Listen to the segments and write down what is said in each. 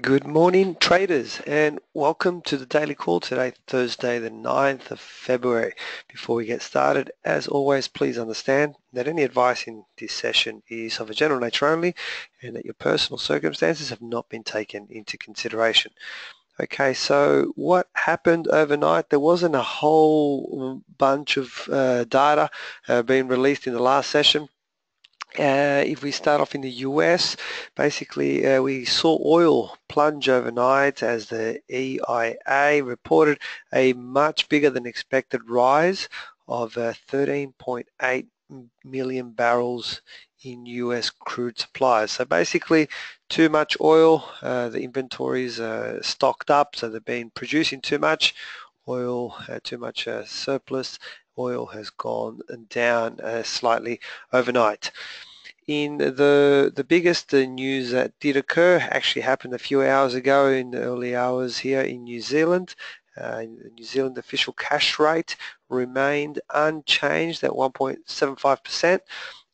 Good morning traders and welcome to the daily call today Thursday the 9th of February. Before we get started as always please understand that any advice in this session is of a general nature only and that your personal circumstances have not been taken into consideration. Okay so what happened overnight there wasn't a whole bunch of uh, data uh, being released in the last session uh, if we start off in the US, basically uh, we saw oil plunge overnight as the EIA reported a much bigger than expected rise of uh, 13.8 million barrels in US crude supplies. So basically too much oil, uh, the inventories are stocked up so they've been producing too much oil, uh, too much uh, surplus oil has gone down uh, slightly overnight. In the the biggest uh, news that did occur actually happened a few hours ago in the early hours here in New Zealand. Uh, the New Zealand official cash rate remained unchanged at 1.75%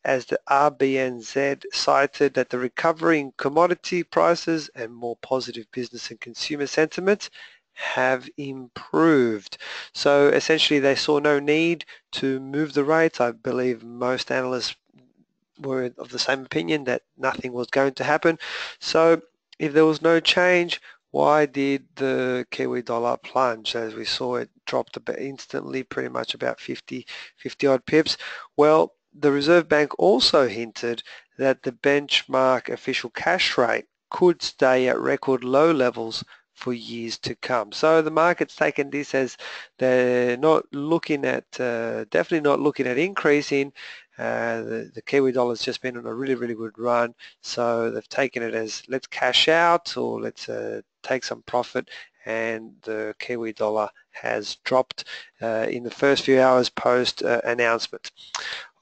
as the RBNZ cited that the recovery in commodity prices and more positive business and consumer sentiment have improved. So essentially they saw no need to move the rate. I believe most analysts were of the same opinion that nothing was going to happen. So if there was no change, why did the Kiwi dollar plunge as we saw it dropped instantly pretty much about 50 50 odd pips well the Reserve Bank also hinted that the benchmark official cash rate could stay at record low levels for years to come. So the market's taken this as they're not looking at, uh, definitely not looking at increasing. Uh, the, Kiwi dollar's just been on a really, really good run. So they've taken it as let's cash out or let's uh, take some profit and the Kiwi dollar has dropped uh, in the first few hours post uh, announcement.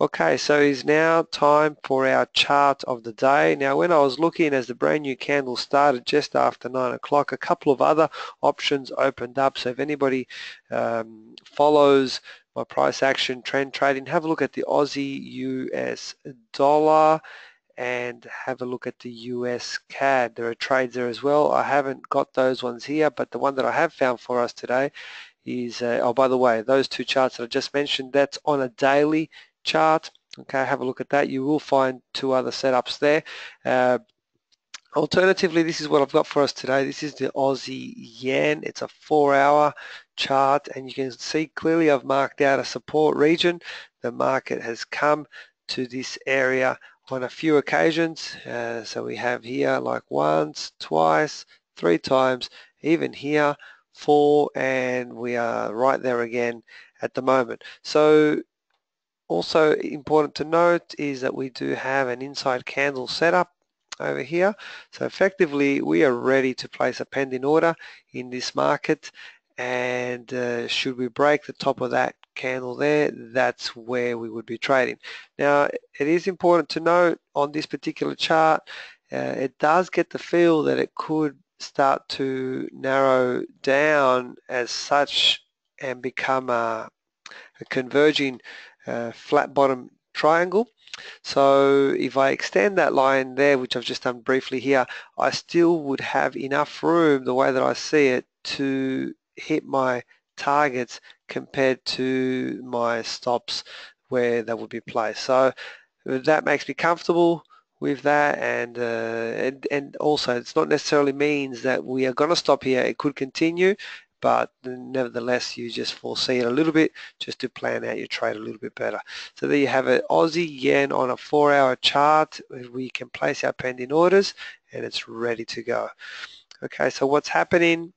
Okay, so it's now time for our chart of the day. Now when I was looking as the brand new candle started just after 9 o'clock, a couple of other options opened up. So if anybody um, follows my price action trend trading, have a look at the Aussie US dollar and have a look at the US CAD. There are trades there as well. I haven't got those ones here, but the one that I have found for us today is, uh, oh, by the way, those two charts that I just mentioned, that's on a daily chart. Okay, have a look at that. You will find two other setups there. Uh, alternatively, this is what I've got for us today. This is the Aussie Yen. It's a four-hour chart, and you can see clearly I've marked out a support region. The market has come to this area on a few occasions. Uh, so we have here like once, twice, three times, even here, four, and we are right there again at the moment. So also important to note is that we do have an inside candle setup over here. So effectively we are ready to place a pending order in this market and uh, should we break the top of that candle there that's where we would be trading. Now it is important to note on this particular chart uh, it does get the feel that it could start to narrow down as such and become a, a converging uh, flat bottom triangle. So if I extend that line there, which I've just done briefly here, I still would have enough room, the way that I see it, to hit my targets compared to my stops where they would be placed. So that makes me comfortable with that and, uh, and and also it's not necessarily means that we are going to stop here it could continue but nevertheless you just foresee it a little bit just to plan out your trade a little bit better. So there you have it, Aussie Yen on a four hour chart we can place our pending orders and it's ready to go. Okay, so what's happening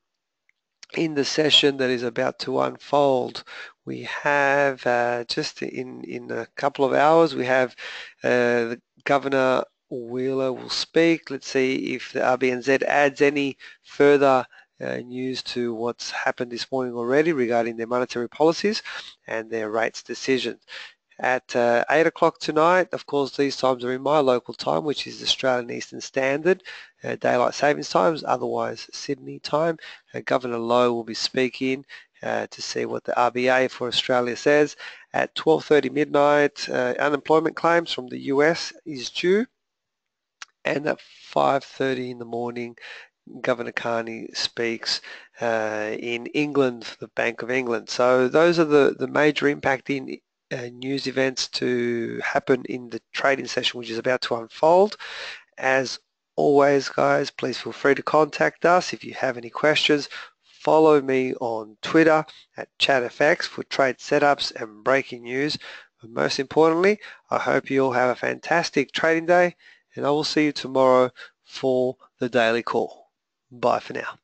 in the session that is about to unfold we have uh, just in in a couple of hours we have uh, the governor Wheeler will speak let's see if the RBNZ adds any further uh, news to what's happened this morning already regarding their monetary policies and their rates decisions. At uh, 8 o'clock tonight, of course these times are in my local time which is Australian Eastern Standard uh, Daylight Savings Times, otherwise Sydney time. Uh, Governor Lowe will be speaking uh, to see what the RBA for Australia says. At 12.30 midnight, uh, unemployment claims from the US is due and at 5.30 in the morning Governor Carney speaks. Uh, in England, for the Bank of England. So those are the, the major impacting uh, news events to happen in the trading session which is about to unfold. As always guys, please feel free to contact us if you have any questions. Follow me on Twitter at ChatFX for trade setups and breaking news. But most importantly, I hope you all have a fantastic trading day and I will see you tomorrow for the daily call. Bye for now.